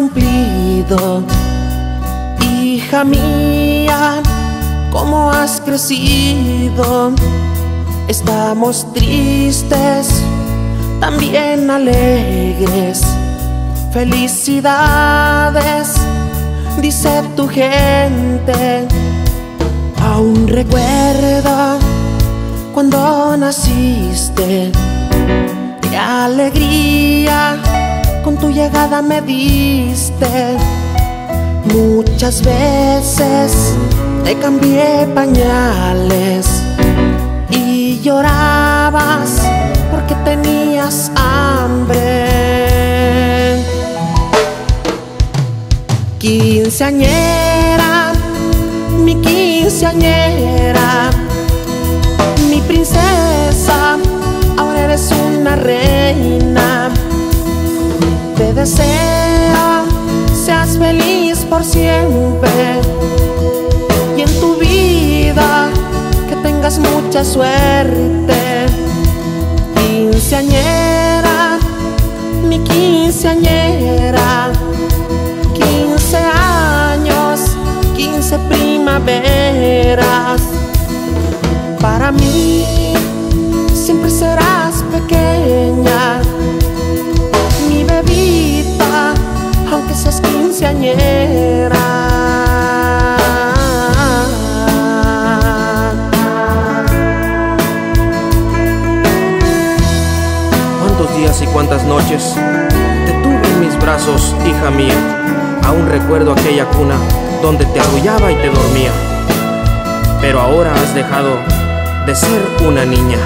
olvido. Hija mía, ¿cómo has crecido? Estamos tristes, también alegres. Felicidades, dice tu gente. Aún recuerdo cuando naciste. Qué alegría con tu llegada me diste. Muchas veces te cambié pañales y llorabas porque tenías hambre. Quinceañera, mi quinceañera, mi princesa, ahora eres una reina. Te deseo seas feliz por siempre y en tu vida que tengas mucha suerte. Quinceañera, mi quinceañera, quince años, quince primaveras. Para mí siempre serás pequeña, aunque seas quinceañera. ¿Cuántos días y cuántas noches te tuve en mis brazos, hija mía? Aún recuerdo aquella cuna donde te arrullaba y te dormía. Pero ahora has dejado de ser una niña.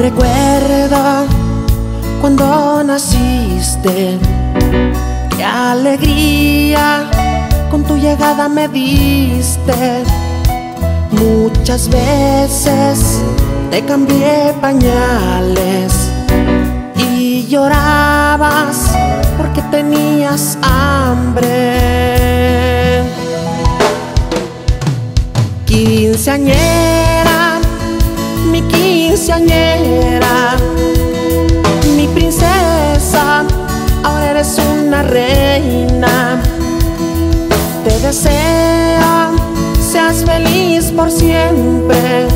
Aún recuerdo cuando naciste, qué alegría con tu llegada me diste. Muchas veces te cambié pañales y llorabas porque tenías hambre. Quinceañera, quinceañera, mi princesa, ahora eres una reina. Te deseo seas feliz por siempre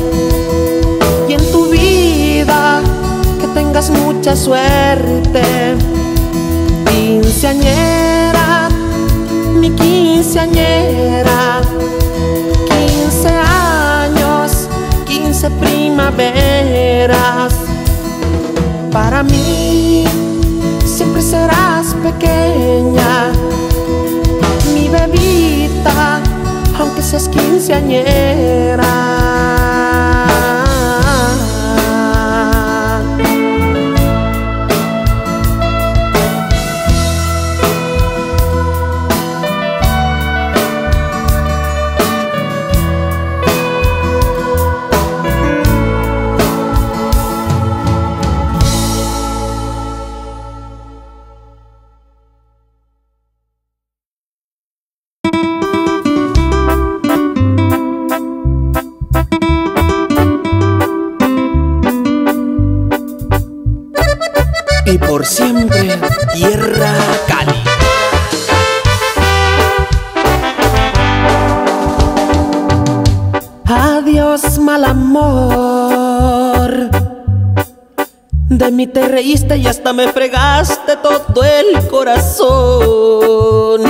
y en tu vida que tengas mucha suerte. Quinceañera, mi quinceañera, Para mí siempre serás pequeña, mi bebita, aunque seas quinceañera. Adiós, mal amor. De mí te reíste y hasta me fregaste todo el corazón.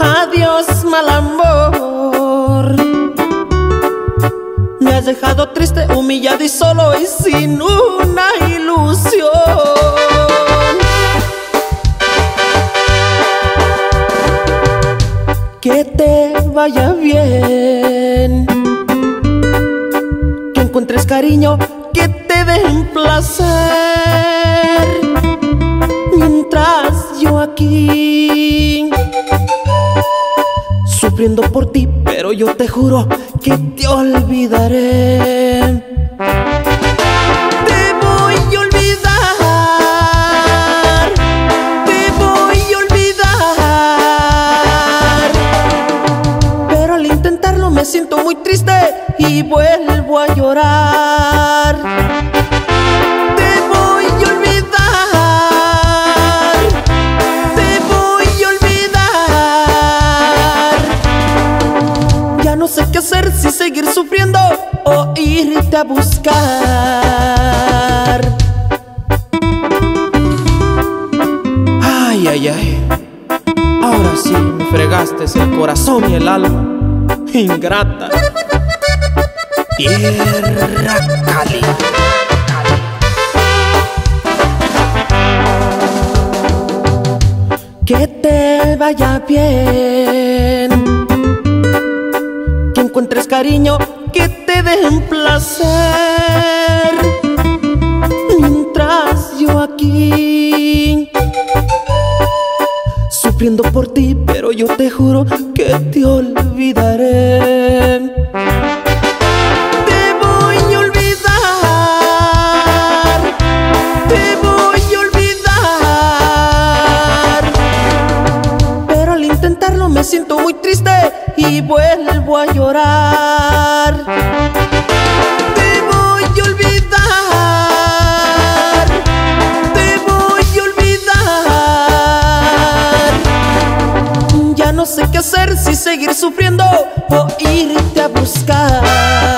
Adiós, mal amor. Me has dejado triste, humillado y solo y sin una ilusión. Que te vaya bien. Cariño, que te den placer. Mientras yo aquí, sufriendo por ti, pero yo te juro que te olvidaré. Intentarlo me siento muy triste y vuelvo a llorar. Te voy a olvidar, te voy a olvidar. Ya no sé qué hacer si seguir sufriendo o irte a buscar. Ay, ay, ay. Ahora sí me fregaste el corazón y el alma. Ingrata. Tierra. Que te vaya bien. Que encuentres cariño, que te den placer. Mientras yo aquí, sufriendo por ti, pero yo te juro que te olvidaré. Seguir sufriendo o irte a buscar.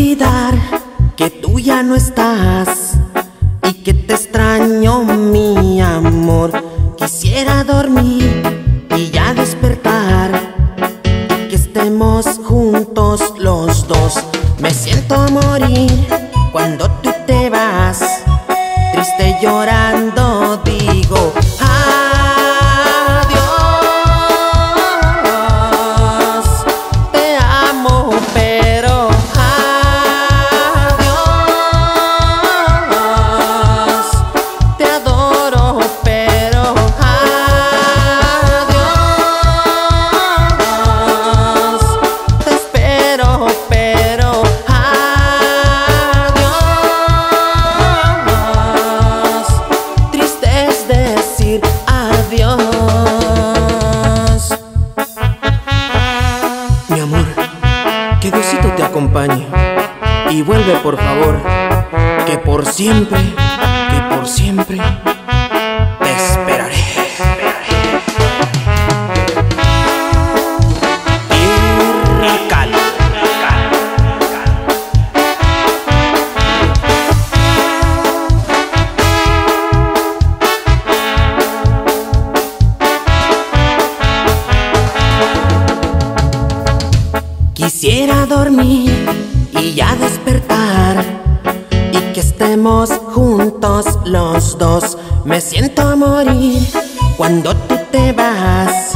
Olvidar que tú ya no estás y que te extraño mi amor. Quisiera dormir y ya despertar que estemos juntos los dos. Me siento a morir cuando tú te vas, triste llorando Por favor, que por siempre, que por siempre juntos los dos. Me siento a morir cuando tú te vas,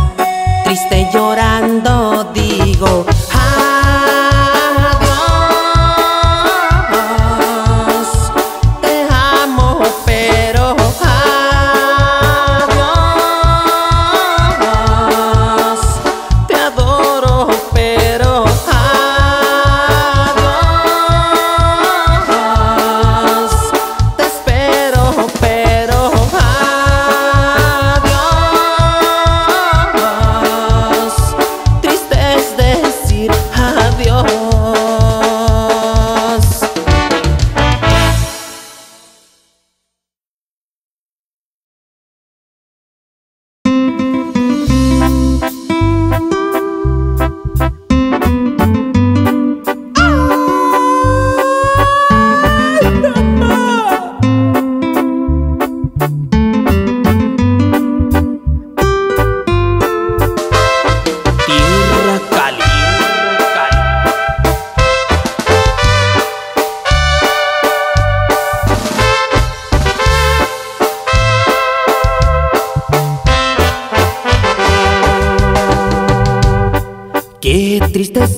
tristeza.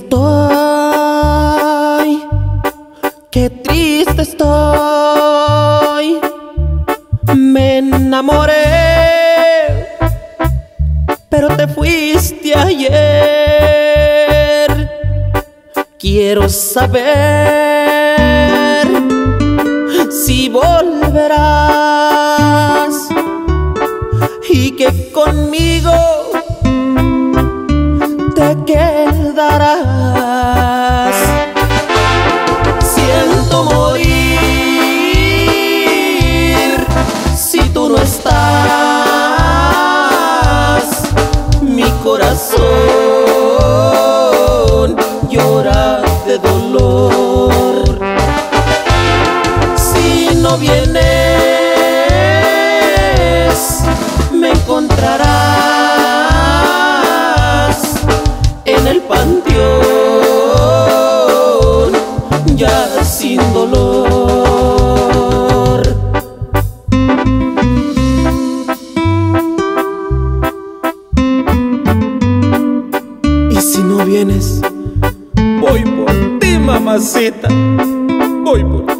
Boi, boi.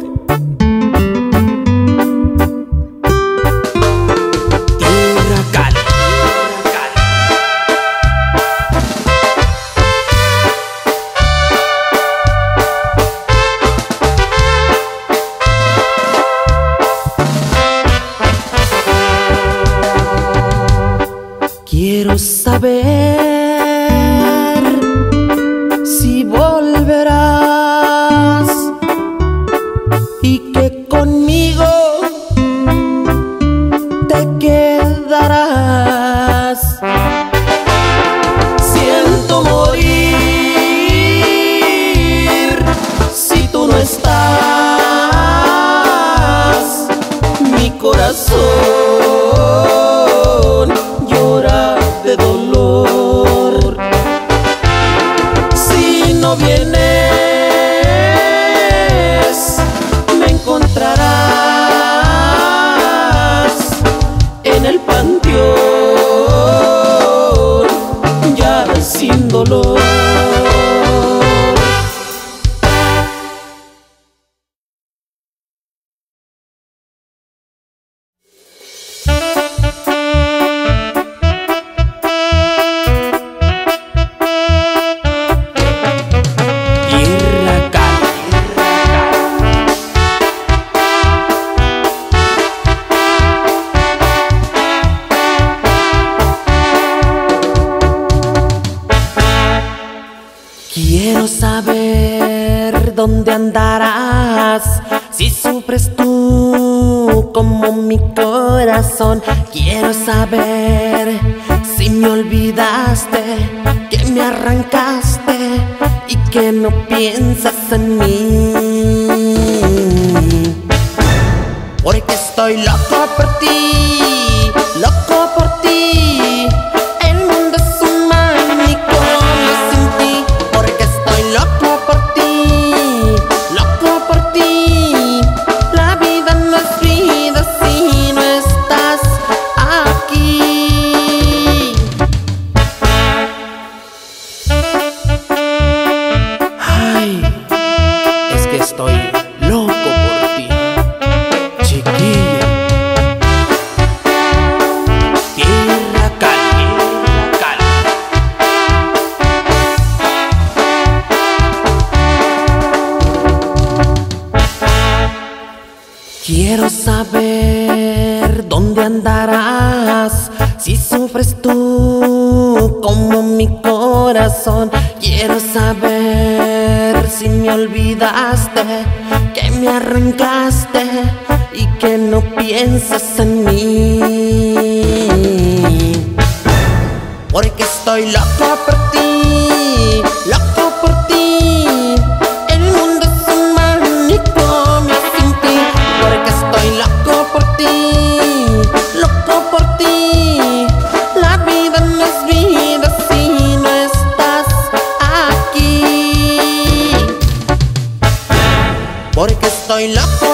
no piensas en mí. Porque estoy loco por ti. estoy. me olvidaste, que me arrancaste y que no piensas en mí. Porque estoy loca por ti. estoy loco.